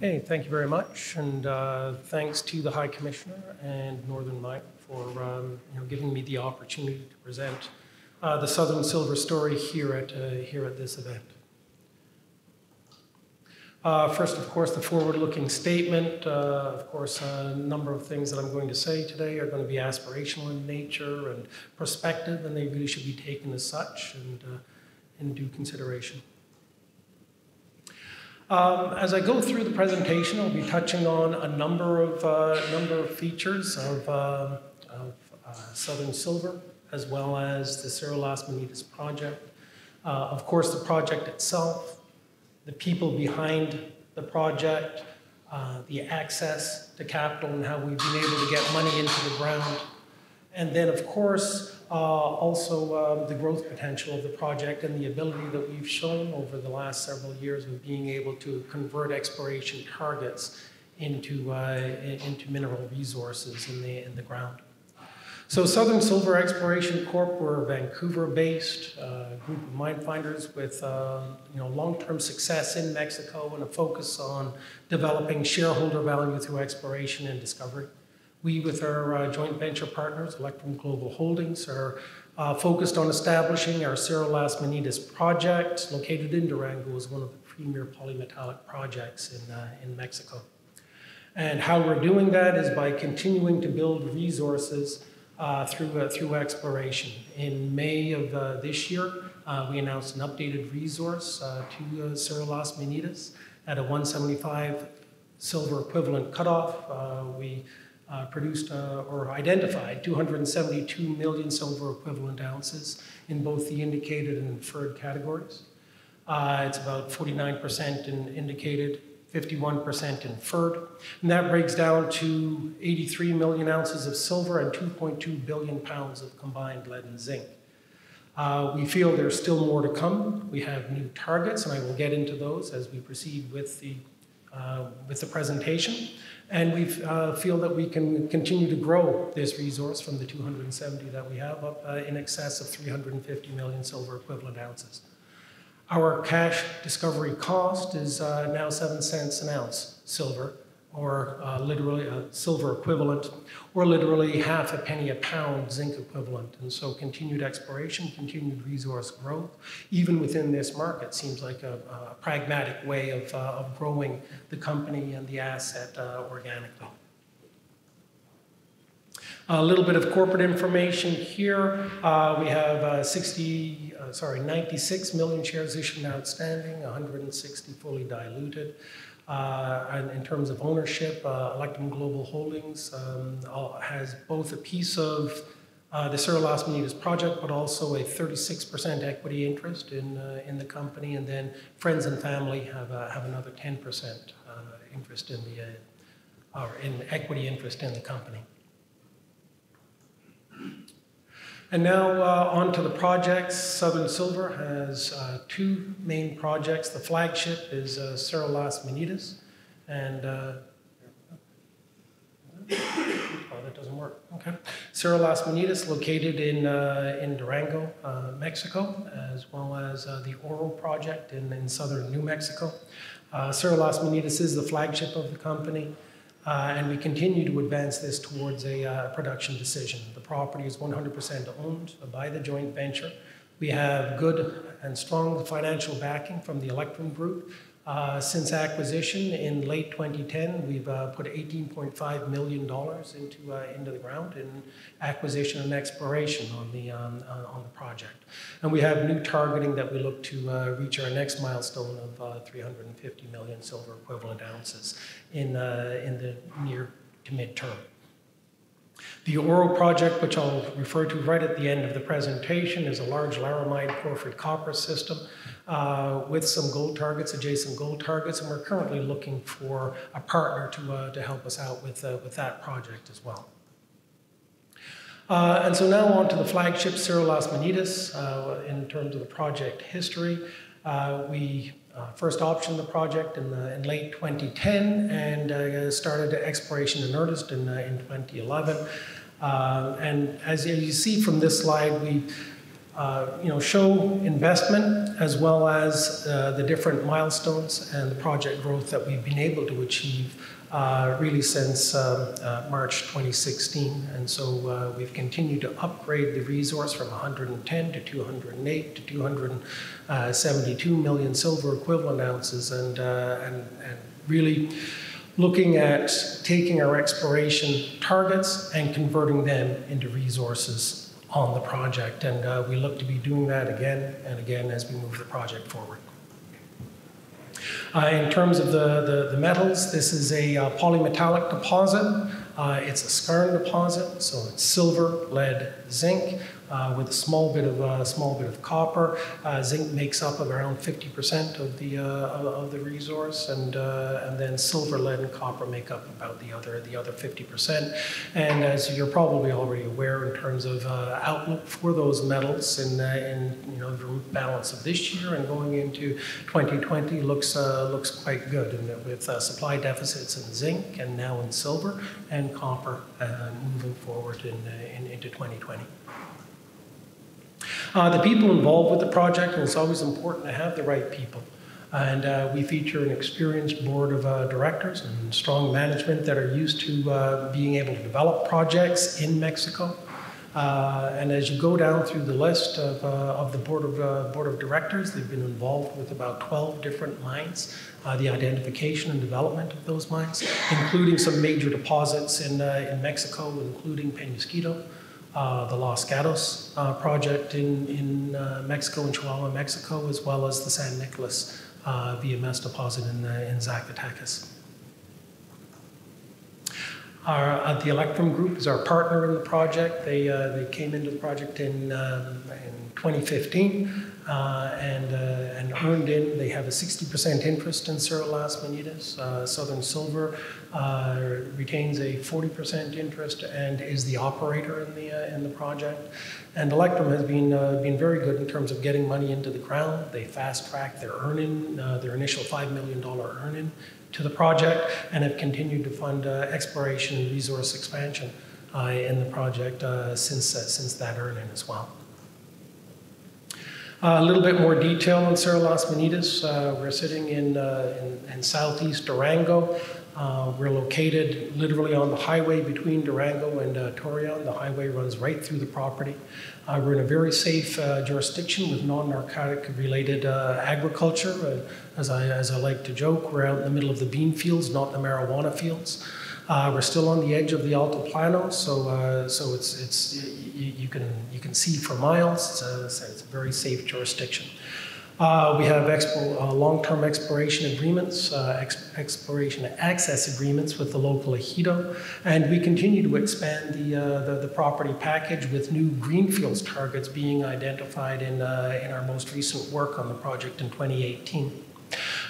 Hey, thank you very much, and uh, thanks to the High Commissioner and Northern Miner for um, you know, giving me the opportunity to present uh, the Southern Silver story here at, uh, here at this event. Uh, first, of course, the forward-looking statement. Uh, of course, a number of things that I'm going to say today are going to be aspirational in nature and prospective, and they really should be taken as such and uh, in due consideration. Um, as I go through the presentation, I'll be touching on a number of, uh, number of features of, uh, of uh, Southern Silver, as well as the Cerro Las Minitas project. Uh, of course, the project itself, the people behind the project, uh, the access to capital and how we've been able to get money into the ground. And then, of course, uh, also uh, the growth potential of the project and the ability that we've shown over the last several years of being able to convert exploration targets into, uh, into mineral resources in the, in the ground. So Southern Silver Exploration Corp, we're Vancouver-based uh, group of mine finders with uh, you know, long-term success in Mexico and a focus on developing shareholder value through exploration and discovery. We, with our uh, joint venture partners, Electrum Global Holdings, are uh, focused on establishing our Cerro Las Minitas project, located in Durango, as one of the premier polymetallic projects in, uh, in Mexico. And how we're doing that is by continuing to build resources uh, through, uh, through exploration. In May of uh, this year, we announced an updated resource to Cerro Las Minitas at a 175 silver equivalent cutoff. we Uh, produced uh, or identified 272 million silver equivalent ounces in both the indicated and inferred categories. Uh, it's about 49% in indicated, 51% inferred. And that breaks down to 83 million ounces of silver and 2.2 billion pounds of combined lead and zinc. Uh, we feel there's still more to come. We have new targets, and I will get into those as we proceed with the, uh, with the presentation. And we uh, feel that we can continue to grow this resource from the 270 that we have up uh, in excess of 350 million silver equivalent ounces. Our cash discovery cost is uh, now seven cents an ounce silver, or uh, literally a silver equivalent, or literally half a penny a pound zinc equivalent. And so continued exploration, continued resource growth, even within this market, seems like a, a pragmatic way of, uh, of, growing the company and the asset uh, organically. A little bit of corporate information here. Uh, we have uh, 60, uh, sorry, 96 million shares issued and outstanding, 160 fully diluted. Uh, and in terms of ownership, uh, Electrum Global Holdings um, has both a piece of uh, the Cerro Las Minitas project, but also a 36% equity interest in, in the company. And then friends and family have, have another 10% interest in the, or in equity interest in the company. And now uh, on to the projects. Southern Silver has uh, two main projects. The flagship is uh, Cerro Las Minitas. And, uh, oh, that doesn't work. Okay. Cerro Las Minitas, located in, uh, in Durango, uh, Mexico, as well as uh, the Oro project in, in southern New Mexico. Cerro Las Minitas is the flagship of the company. Uh, and we continue to advance this towards a uh, production decision. The property is 100% owned by the joint venture. We have good and strong financial backing from the Electrum Group, uh, since acquisition in late 2010, we've uh, put $18.5 million into, uh, into the ground in acquisition and exploration on the, um, uh, on the project. And we have new targeting that we look to uh, reach our next milestone of uh, 350 million silver equivalent ounces in, in the near to midterm. The Oro project, which I'll refer to right at the end of the presentation, is a large laramide porphyry copper system uh, with some gold targets, adjacent gold targets, and we're currently looking for a partner to, uh, to help us out with, uh, with that project as well. Uh, and so now on to the flagship Cerro Las Minitas uh, in terms of the project history. Uh, we first optioned the project in, the, in late 2010 and started exploration in earnest in, in 2011. and as you see from this slide, we uh, you know, show investment as well as uh, the different milestones and the project growth that we've been able to achieve uh, really since um, uh, March 2016. And so uh, we've continued to upgrade the resource from 110 to 208 to 272 million silver equivalent ounces and, uh, and, and really looking at taking our exploration targets and converting them into resources on the project. And uh, we look to be doing that again and again as we move the project forward. Uh, in terms of the, the, the, metals, this is a uh, polymetallic deposit. Uh, it's a skarn deposit, so it's silver, lead, zinc uh, with a small bit of uh, small bit of copper. Uh, zinc makes up around 50% of the uh, of the resource, and uh, and then silver, lead, and copper make up about the other the other 50%. And as you're probably already aware, in terms of uh, outlook for those metals, in in you know the balance of this year and going into 2020 looks looks quite good, and with supply deficits in zinc and now in silver and copper moving forward in, in into 2020. Uh, the people involved with the project, and it's always important to have the right people. And uh, we feature an experienced board of uh, directors and strong management that are used to uh, being able to develop projects in Mexico. Uh, and as you go down through the list of, uh, of the board of, board of directors, they've been involved with about 12 different mines, the identification and development of those mines, including some major deposits in, in Mexico, including Penasquito, uh, the Los Gatos uh, project in, in uh, Mexico, in Chihuahua, Mexico, as well as the San Nicolas uh, VMS deposit in, in Zacatecas. Our, uh, the Electrum Group is our partner in the project. They, uh, they came into the project in, um, in 2015 uh, and, uh, and earned in. They have a 60% interest in Cerro Las Minitas. Uh, Southern Silver uh, retains a 40% interest and is the operator in the, in the project. And Electrum has been, been very good in terms of getting money into the ground. They fast tracked their earning, their initial $5 million earning to the project and have continued to fund exploration and resource expansion in the project since, since that earning as well. Uh, a little bit more detail on Cerro Las Minitas. Uh, we're sitting in, uh, in, in, southeast Durango. Uh, we're located literally on the highway between Durango and uh, Torreon. The highway runs right through the property. Uh, we're in a very safe jurisdiction with non-narcotic related agriculture. as, I, as I like to joke, we're out in the middle of the bean fields, not the marijuana fields. Uh, we're still on the edge of the Altiplano, so uh, so it's it's you, you, can you can see for miles. It's a, it's a very safe jurisdiction. Uh, we have expo, uh, long-term exploration agreements, uh, ex exploration access agreements with the local ejido, and we continue to expand the, uh, the, the, property package with new greenfields targets being identified in, in our most recent work on the project in 2018.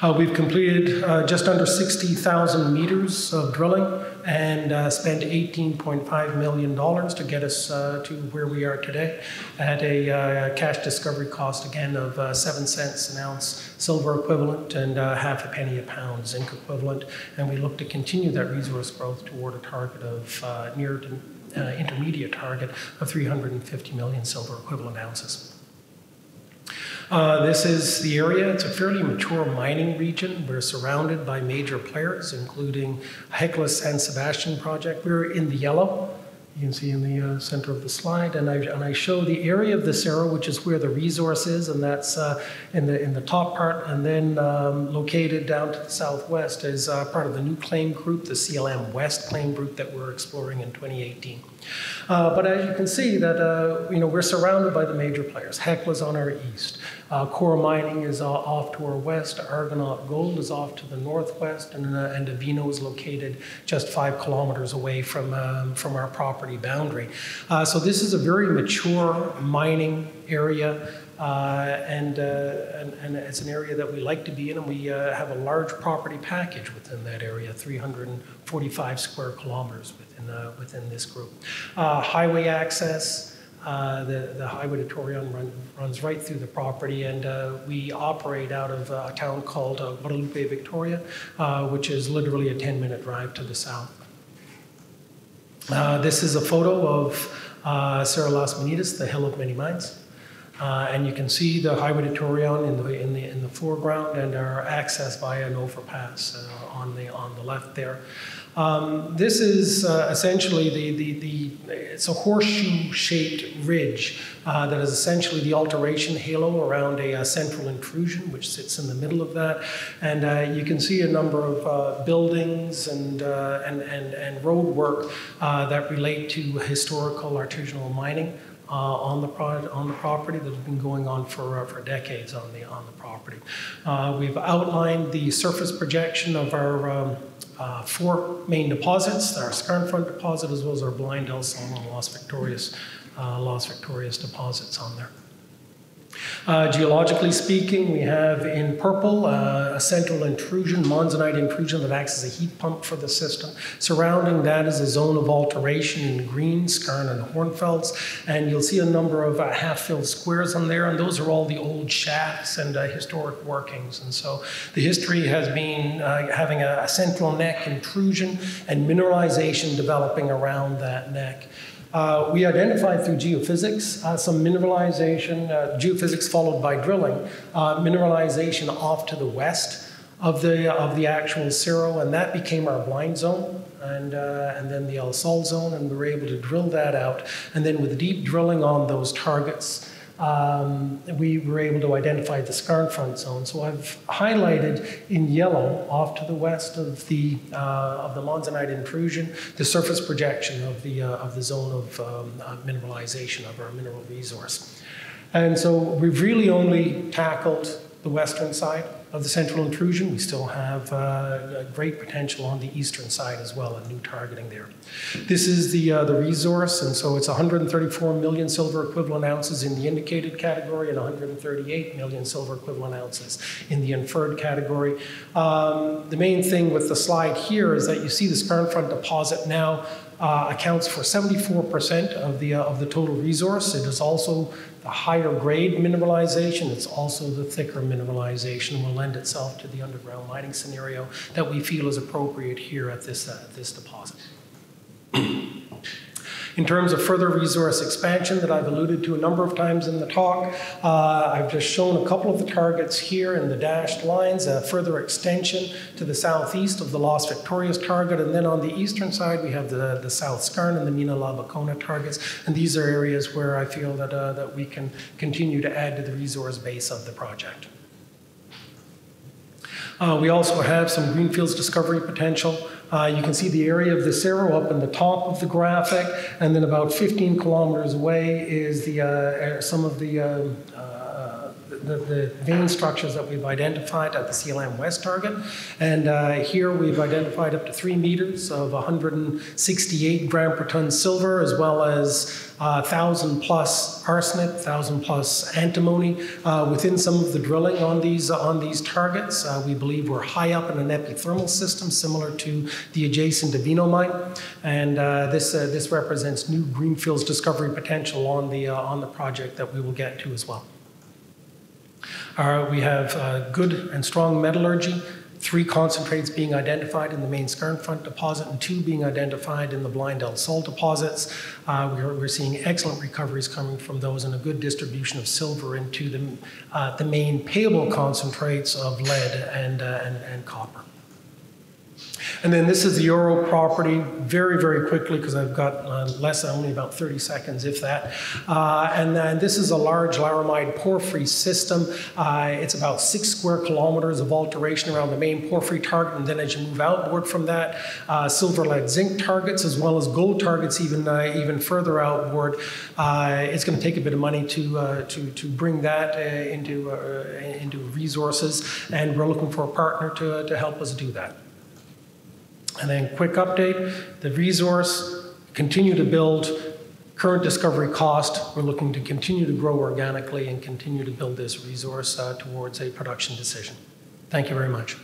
Uh, we've completed uh, just under 60,000 meters of drilling and uh, spent $18.5 million to get us uh, to where we are today at a uh, cash discovery cost again of uh, 7 cents an ounce silver equivalent and half a penny a pound zinc equivalent. And we look to continue that resource growth toward a target of near to intermediate target of 350 million silver equivalent ounces. Uh, this is the area. It's a fairly mature mining region. We're surrounded by major players, including Hecla San Sebastian project. We're in the yellow. You can see in the uh, center of the slide, and I, and I show the area of the Cerro, which is where the resource is, and that's uh, in the in the top part, and then um, located down to the southwest is uh, part of the new claim group, the CLM West claim group that we're exploring in 2018. Uh, but as you can see, that uh, you know we're surrounded by the major players. Hecla's on our east. Uh, Coeur Mining is uh, off to our west. Argonaut Gold is off to the northwest, and, uh, and Avino is located just five kilometers away from, um, from our property boundary. Uh, so this is a very mature mining area. Uh, and, uh, and, and, it's an area that we like to be in, and we uh, have a large property package within that area 345 square kilometers within, uh, within this group. highway access, uh, the, the highway to Torreon run, runs right through the property, and uh, we operate out of uh, a town called uh, Guadalupe, Victoria, uh, which is literally a 10 minute drive to the south. this is a photo of Cerro Las Minitas, the Hill of Many Mines. Uh, and you can see the Highway de Torreon in the, in the, in the foreground and our access via an overpass uh, on, the, on the left there. Um, this is uh, essentially the, the, the, it's a horseshoe-shaped ridge uh, that is essentially the alteration halo around a, a, central intrusion, which sits in the middle of that. And uh, you can see a number of uh, buildings and, uh, and, and, and road work uh, that relate to historical artisanal mining. Uh, on the on the property that has been going on for uh, for decades on the on the property. Uh, we've outlined the surface projection of our um, uh, four main deposits, our Skarn Front deposit, as well as our Blind El and Las Victorias, uh, Las Victorias deposits on there. Uh, geologically speaking, we have in purple uh, a central intrusion, monzonite intrusion that acts as a heat pump for the system. Surrounding that is a zone of alteration in green, skarn and hornfels, and you'll see a number of uh, half-filled squares on there, and those are all the old shafts and uh, historic workings. And so the history has been uh, having a, a central neck intrusion and mineralization developing around that neck. Uh, we identified through geophysics uh, some mineralization, uh, geophysics followed by drilling, uh, mineralization off to the west of the, of the actual Cerro, and that became our blind zone. And, uh, and then the El Sol zone, and we were able to drill that out. And then with deep drilling on those targets, um, we were able to identify the skarn front zone. So I've highlighted in yellow off to the west of the uh, of the monzonite intrusion the surface projection of the uh, of the zone of um, uh, mineralization of our mineral resource. And so we've really only tackled the western side of the central intrusion. We still have uh, great potential on the eastern side as well, and new targeting there. This is the, uh, the resource, and so it's 134 million silver equivalent ounces in the indicated category and 138 million silver equivalent ounces in the inferred category. Um, the main thing with the slide here is that you see the Skarn Front deposit now uh, accounts for 74% of the, uh, of the total resource. It is also the higher grade mineralization. It's also the thicker mineralization will lend itself to the underground mining scenario that we feel is appropriate here at this, uh, this deposit. In terms of further resource expansion that I've alluded to a number of times in the talk, uh, I've just shown a couple of the targets here in the dashed lines, a further extension to the southeast of the Las Victorias target, and then on the eastern side we have the, the South Skarn and the Mina La Bacona targets, and these are areas where I feel that, uh, that we can continue to add to the resource base of the project. Uh, we also have some greenfields discovery potential. Uh, you can see the area of the Cerro up in the top of the graphic, and then about 15 kilometers away is the, uh, some of the um, the, the, vein structures that we've identified at the CLM West target. And uh, here we've identified up to three meters of 168 gram per ton silver, as well as uh, 1,000 plus arsenic, 1,000 plus antimony uh, within some of the drilling on these, on these targets. Uh, we believe we're high up in an epithermal system similar to the adjacent Avino mine. And uh, this, uh, this represents new greenfields discovery potential on the, on the project that we will get to as well. Uh, we have uh, good and strong metallurgy, three concentrates being identified in the main Skarn Front deposit and two being identified in the Blind El Sol deposits. Uh, we're, we're, seeing excellent recoveries coming from those and a good distribution of silver into the, uh, the main payable concentrates of lead and, uh, and, and copper. And then this is the Oro property, very, very quickly, because I've got uh, less only about 30 seconds, if that. Uh, and then this is a large laramide porphyry system. Uh, it's about six square kilometers of alteration around the main porphyry target. And then as you move outboard from that, uh, silver, lead, zinc targets, as well as gold targets, even, uh, even further outboard. Uh, it's going to take a bit of money to, to, to bring that into, into resources. And we're looking for a partner to, to help us do that. And then quick update, the resource, continue to build current discovery cost. We're looking to continue to grow organically and continue to build this resource uh, towards a production decision. Thank you very much.